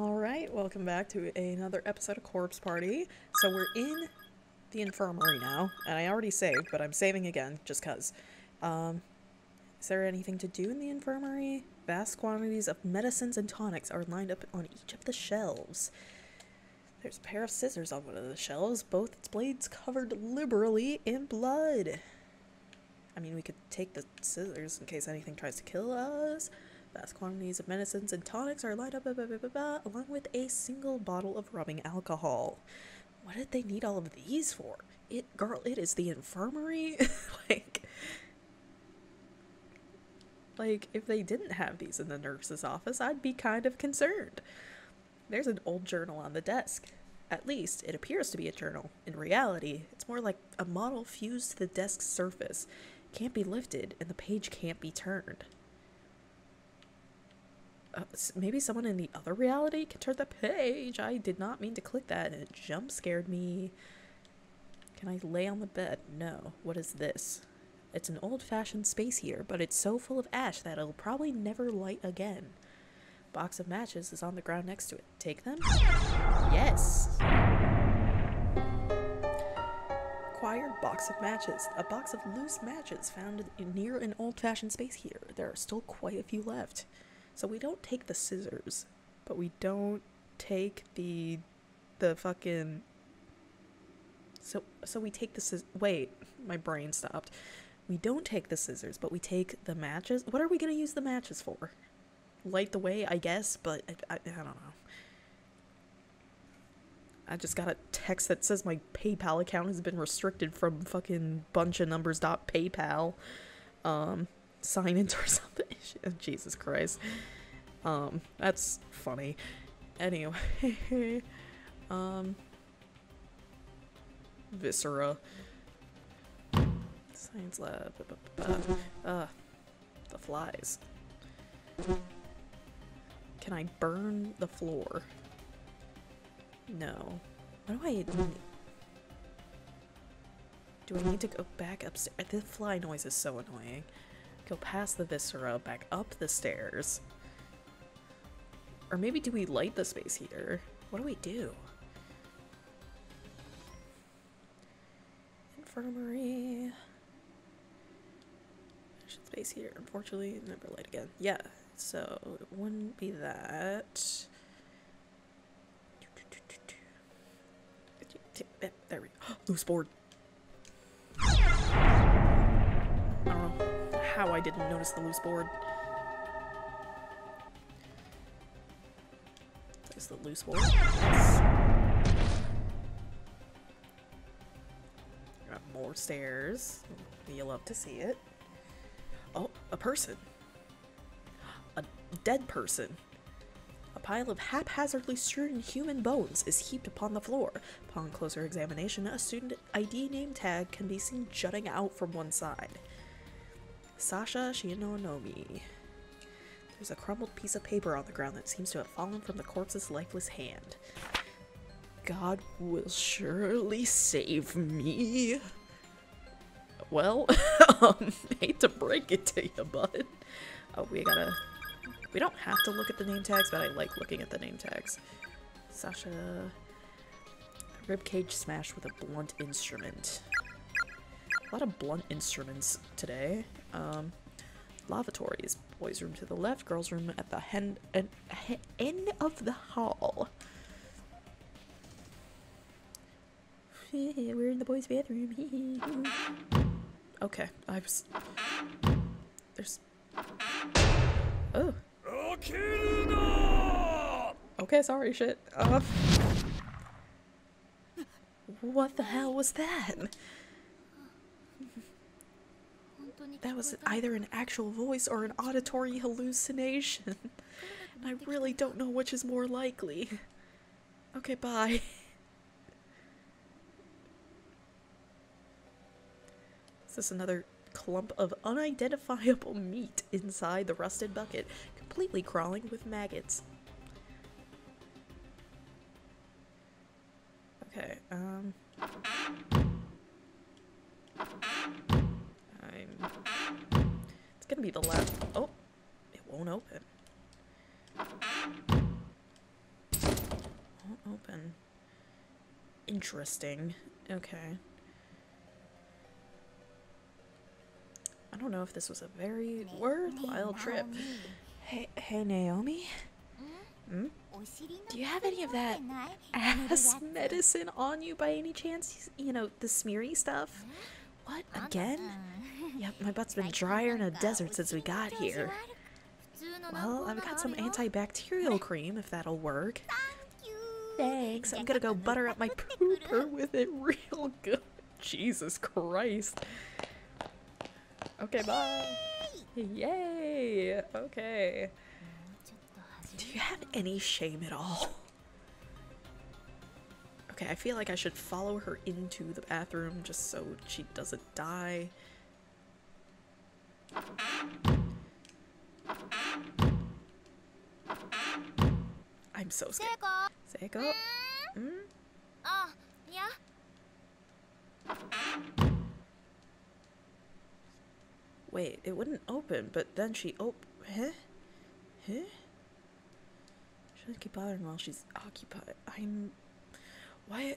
Alright, welcome back to another episode of Corpse Party. So we're in the infirmary now, and I already saved, but I'm saving again, just cuz. Um, is there anything to do in the infirmary? Vast quantities of medicines and tonics are lined up on each of the shelves. There's a pair of scissors on one of the shelves, both its blades covered liberally in blood. I mean, we could take the scissors in case anything tries to kill us. Vast quantities of medicines and tonics are lined up, blah, blah, blah, along with a single bottle of rubbing alcohol. What did they need all of these for? It, girl, it is the infirmary. like, like if they didn't have these in the nurse's office, I'd be kind of concerned. There's an old journal on the desk. At least, it appears to be a journal. In reality, it's more like a model fused to the desk's surface. Can't be lifted, and the page can't be turned. Uh, maybe someone in the other reality can turn the page. I did not mean to click that, and it jump scared me. Can I lay on the bed? No. What is this? It's an old fashioned space heater, but it's so full of ash that it'll probably never light again. Box of matches is on the ground next to it. Take them? Yes! Acquired box of matches. A box of loose matches found near an old fashioned space heater. There are still quite a few left. So we don't take the scissors, but we don't take the the fucking so so we take the scis- wait, my brain stopped. We don't take the scissors, but we take the matches. What are we going to use the matches for? Light the way, I guess, but I, I, I don't know. I just got a text that says my PayPal account has been restricted from fucking bunch of numbers dot PayPal um sign ins or something. Jesus Christ. Um, that's funny. Anyway, um, Viscera. Science lab. Uh, the flies. Can I burn the floor? No. What do I do? I need to go back upstairs. The fly noise is so annoying. Go past the viscera, back up the stairs. Or maybe do we light the space heater? What do we do? Infirmary. Space heater. Unfortunately, never light again. Yeah, so it wouldn't be that. There we go. Loose board. I didn't notice the loose board. There's the loose board. Got more stairs. You love to see it. Oh, a person. A dead person. A pile of haphazardly strewn human bones is heaped upon the floor. Upon closer examination, a student ID name tag can be seen jutting out from one side. Sasha Shinonomi. There's a crumpled piece of paper on the ground that seems to have fallen from the corpse's lifeless hand. God will surely save me. Well, um, hate to break it to you, bud. Oh, we gotta. We don't have to look at the name tags, but I like looking at the name tags. Sasha. Ribcage smashed with a blunt instrument. A lot of blunt instruments today. Um, lavatories. Boys' room to the left, girls' room at the hen- en- he- end of the hall. We're in the boys' bathroom. okay, I was. There's. Oh. Okay, sorry, shit. Uh, what the hell was that? That was either an actual voice or an auditory hallucination. And I really don't know which is more likely. Okay, bye. Is this another clump of unidentifiable meat inside the rusted bucket, completely crawling with maggots? Okay, um. I'm. It's gonna be the last. Oh! It won't open. Won't open. Interesting. Okay. I don't know if this was a very worthwhile trip. Hey, hey Naomi? Hmm? Do you have any of that ass medicine on you by any chance? You know, the smeary stuff? What? Again? Yep, my butt's been drier in a desert since we got here. Well, I've got some antibacterial cream if that'll work. Thanks. I'm gonna go butter up my pooper with it real good. Jesus Christ. Okay, bye. Yay! Okay. Do you have any shame at all? Okay, I feel like I should follow her into the bathroom just so she doesn't die. I'm so scared. Seiko? Mm. mm? Oh, yeah. Wait, it wouldn't open, but then she op- Huh? Huh? Shouldn't keep bothering while she's occupied. I'm- why?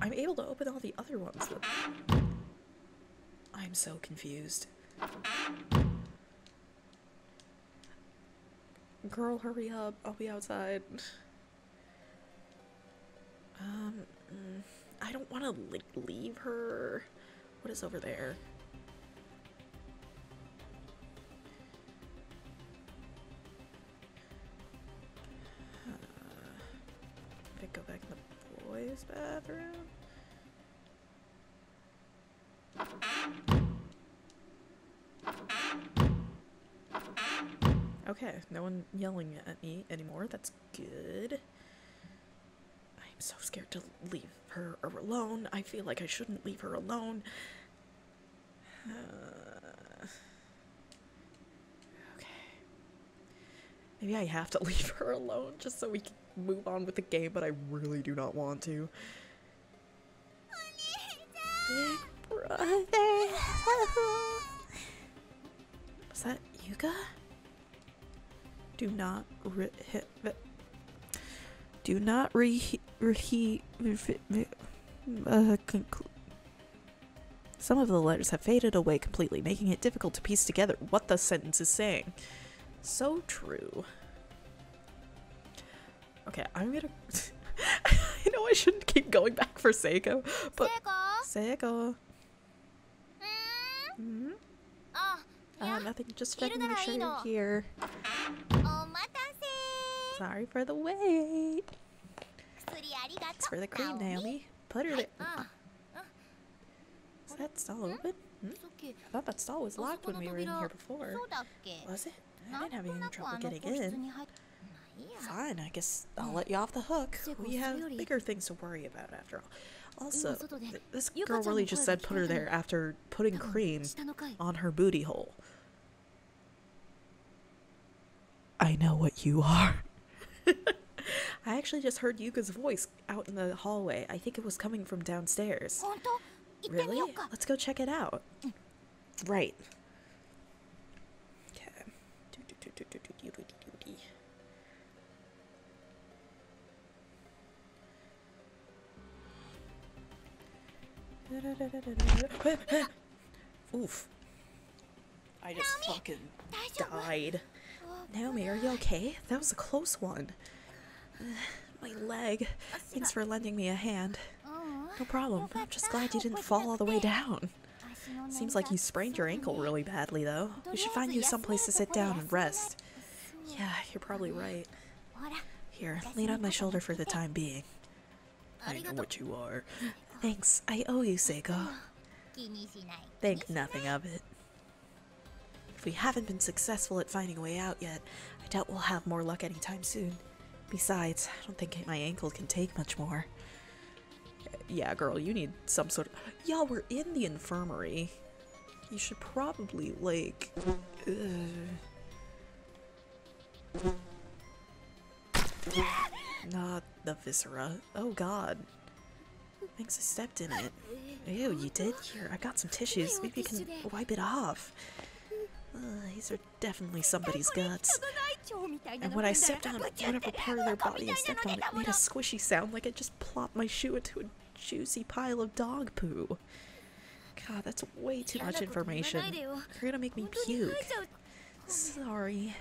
I'm able to open all the other ones. I'm so confused. Girl, hurry up. I'll be outside. Um, mm, I don't want to leave her. What is over there? Okay, no one yelling at me anymore. That's good. I'm so scared to leave her alone. I feel like I shouldn't leave her alone. Uh, okay. Maybe I have to leave her alone just so we can move on with the game, but I really do not want to. Big brother. Was that Yuka? Do not re hit. Do not reheat. Re uh, Some of the letters have faded away completely, making it difficult to piece together what the sentence is saying. So true. Okay, I'm gonna. I know I shouldn't keep going back for Seiko, but Seiko. Mm -hmm. Ah, nothing. Just checking to make sure you're here. Sorry for the wait. Thanks for the cream, Naomi. Put her there. Is that stall open? Hmm? I thought that stall was locked when we were in here before. Was it? I didn't have any trouble getting in. Fine, I guess I'll let you off the hook. We have bigger things to worry about after all. Also, th this girl really just said put her there after putting cream on her booty hole. I know what you are. I actually just heard Yuka's voice out in the hallway. I think it was coming from downstairs. Really? Let's go check it out. Right. Okay. Oof. I just fucking died. Naomi, are you okay? That was a close one. My leg. Thanks for lending me a hand. No problem. I'm just glad you didn't fall all the way down. Seems like you sprained your ankle really badly, though. We should find you someplace to sit down and rest. Yeah, you're probably right. Here, lean on my shoulder for the time being. I know what you are. Thanks. I owe you, Seiko. Think nothing of it. If we haven't been successful at finding a way out yet, I doubt we'll have more luck anytime soon. Besides, I don't think my ankle can take much more. Yeah, girl, you need some sort of. Yeah, we're in the infirmary. You should probably, like. Not the viscera. Oh god. Thanks, I stepped in it. Ew, you did? Here, I got some tissues. Maybe you can wipe it off. Uh, these are definitely somebody's guts. And when I stepped on whatever part of their body I stepped on, it made a squishy sound like I just plopped my shoe into a juicy pile of dog poo. God, that's way too much information. You're gonna make me puke. Sorry.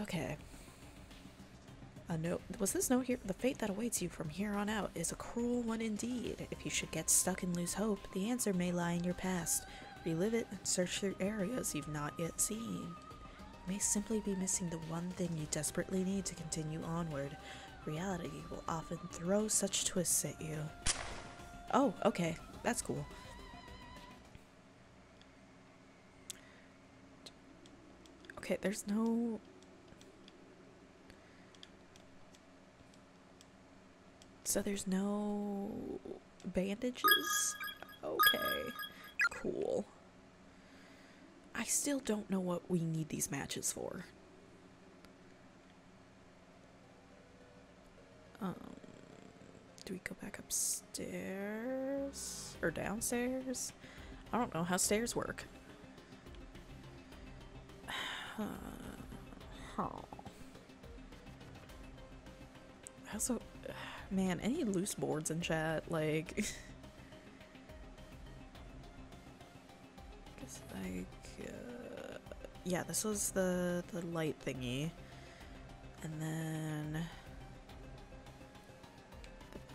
Okay. A note. Was this note here? The fate that awaits you from here on out is a cruel one indeed. If you should get stuck and lose hope, the answer may lie in your past. Relive it and search through areas you've not yet seen. You may simply be missing the one thing you desperately need to continue onward. Reality will often throw such twists at you. Oh, okay. That's cool. Okay, there's no. So there's no bandages? Okay. Cool. I still don't know what we need these matches for. Um, do we go back upstairs? Or downstairs? I don't know how stairs work. Huh. I also, man, any loose boards in chat, like, like, uh, yeah, this was the the light thingy, and then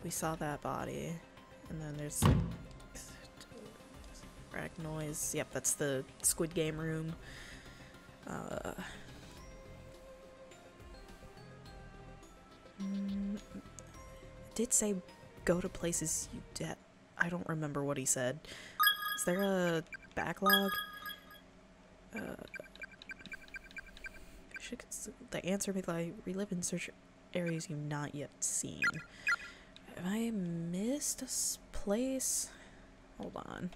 we saw that body, and then there's arachnoids. Yep, that's the Squid Game room. Uh, did say go to places you I don't remember what he said. Is there a backlog? Uh, should the answer may lie relive and search areas you've not yet seen. Have I missed a place? Hold on.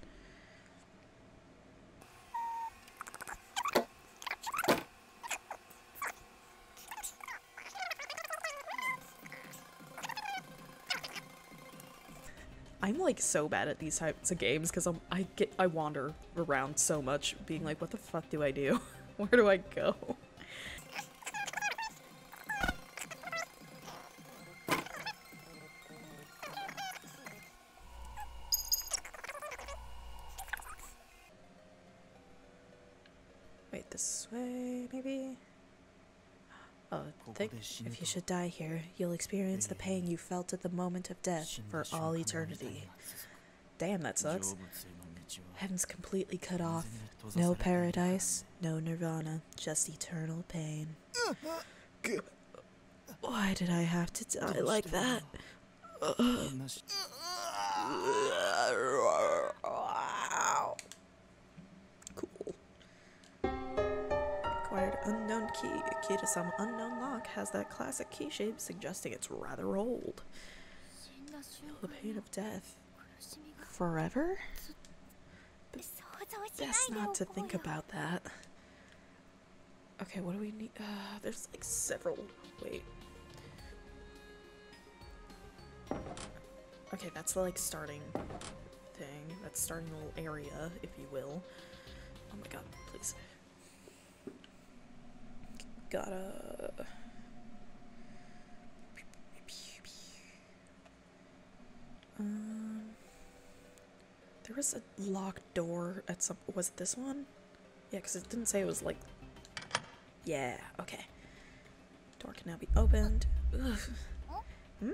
I'm like so bad at these types of games because I'm I get I wander around so much, being like, what the fuck do I do? Where do I go? Think if you should die here, you'll experience the pain you felt at the moment of death for all eternity. Damn, that sucks. Heaven's completely cut off. No paradise, no nirvana, just eternal pain. Why did I have to die like that? key. A key to some unknown lock has that classic key shape, suggesting it's rather old. Feel the pain of death. Forever? Best not to think about that. Okay, what do we need? Uh, there's like several. Wait. Okay, that's the like starting thing. That's starting little area, if you will. Oh my god, please gotta um there was a locked door at some was it this one yeah because it didn't say it was like yeah okay door can now be opened Ugh. Hmm?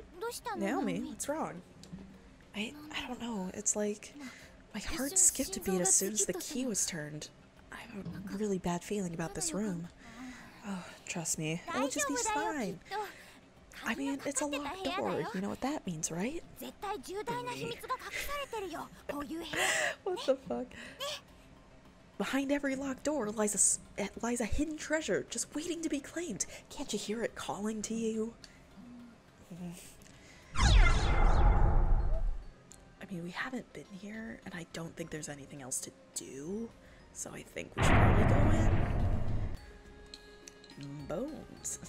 Naomi, what's wrong? I I don't know. It's like my heart skipped a beat as soon as the key was turned. I have a really bad feeling about this room. Oh, trust me, it'll just be fine. I mean, it's a locked door. You know what that means, right? what the fuck? Behind every locked door lies a, eh, lies a hidden treasure just waiting to be claimed. Can't you hear it calling to you? I mean, we haven't been here, and I don't think there's anything else to do, so I think we should probably go in bones.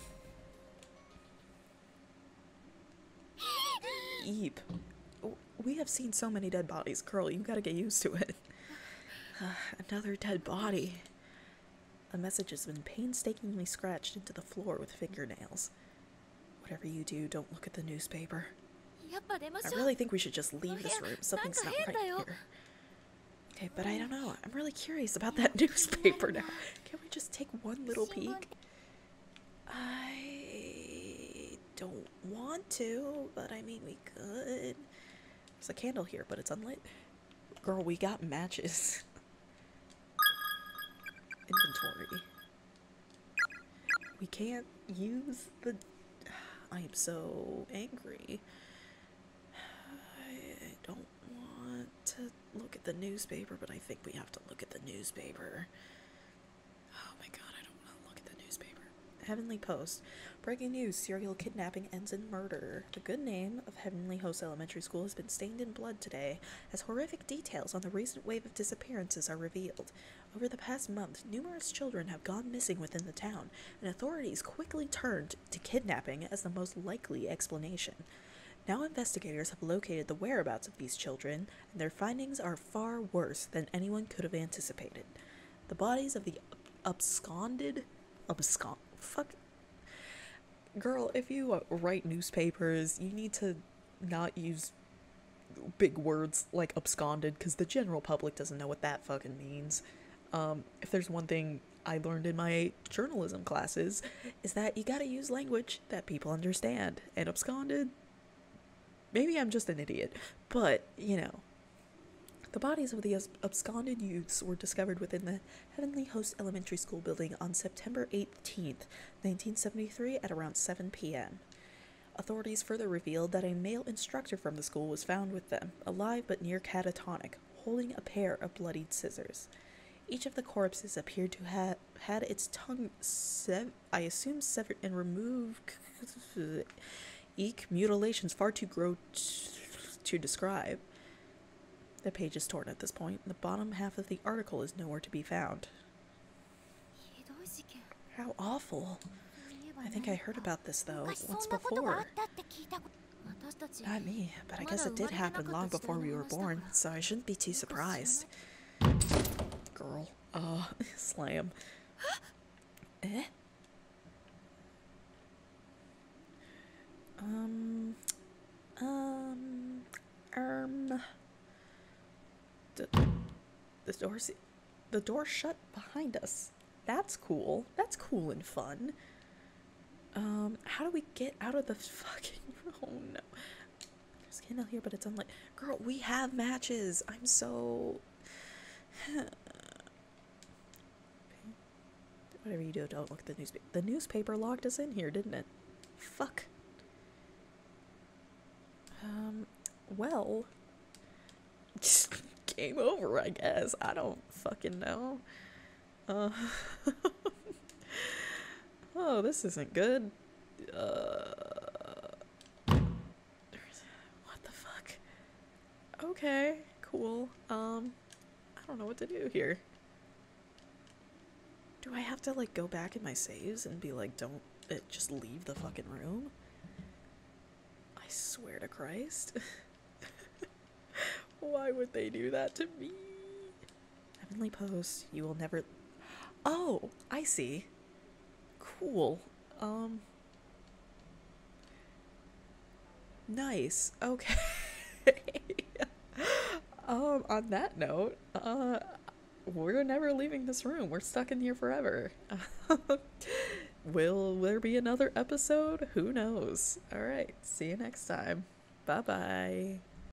Eep. We have seen so many dead bodies, Curl. You gotta get used to it. Uh, another dead body. A message has been painstakingly scratched into the floor with fingernails. Whatever you do, don't look at the newspaper. I really think we should just leave this room. Something's not right here. Okay, but I don't know. I'm really curious about that newspaper now. Can we just take one little peek? Don't want to, but I mean, we could. There's a candle here, but it's unlit. Girl, we got matches. Inventory. We can't use the. I am so angry. I don't want to look at the newspaper, but I think we have to look at the newspaper. Oh my god, I don't want to look at the newspaper. Heavenly Post. Breaking news serial kidnapping ends in murder. The good name of Heavenly Host Elementary School has been stained in blood today as horrific details on the recent wave of disappearances are revealed. Over the past month, numerous children have gone missing within the town, and authorities quickly turned to kidnapping as the most likely explanation. Now investigators have located the whereabouts of these children, and their findings are far worse than anyone could have anticipated. The bodies of the absconded, abscond, fuck, girl. If you uh, write newspapers, you need to not use big words like absconded, because the general public doesn't know what that fucking means. Um, if there's one thing I learned in my journalism classes, is that you gotta use language that people understand, and absconded Maybe I'm just an idiot, but you know. The bodies of the absconded youths were discovered within the Heavenly Host Elementary School building on September 18th, 1973, at around 7 p.m. Authorities further revealed that a male instructor from the school was found with them, alive but near catatonic, holding a pair of bloodied scissors. Each of the corpses appeared to have had its tongue, sev- I assume, severed and removed. Eek, mutilations far too gross to describe. The page is torn at this point, point. the bottom half of the article is nowhere to be found. How awful. I think I heard about this, though, once before. Not me, but I guess it did happen long before we were born, so I shouldn't be too surprised. Girl. Uh, slam. eh? Um... Um... Um... The, the the door shut behind us. That's cool. That's cool and fun. Um, how do we get out of the fucking? Oh no. There's a candle here, but it's unlit. Girl, we have matches. I'm so. Whatever you do, don't look at the newspaper. The newspaper locked us in here, didn't it? Fuck. Um, well, game over, I guess. I don't fucking know. Uh, oh, this isn't good. Uh, what the fuck? Okay, cool. Um, I don't know what to do here. Do I have to like go back in my saves and be like, don't uh, just leave the fucking room? I swear to Christ. Why would they do that to me? Heavenly Post, you will never. Oh, I see. Cool. Um. Nice. Okay. um, on that note, uh, we're never leaving this room. We're stuck in here forever. Will there be another episode? Who knows? All right. See you next time. Bye bye.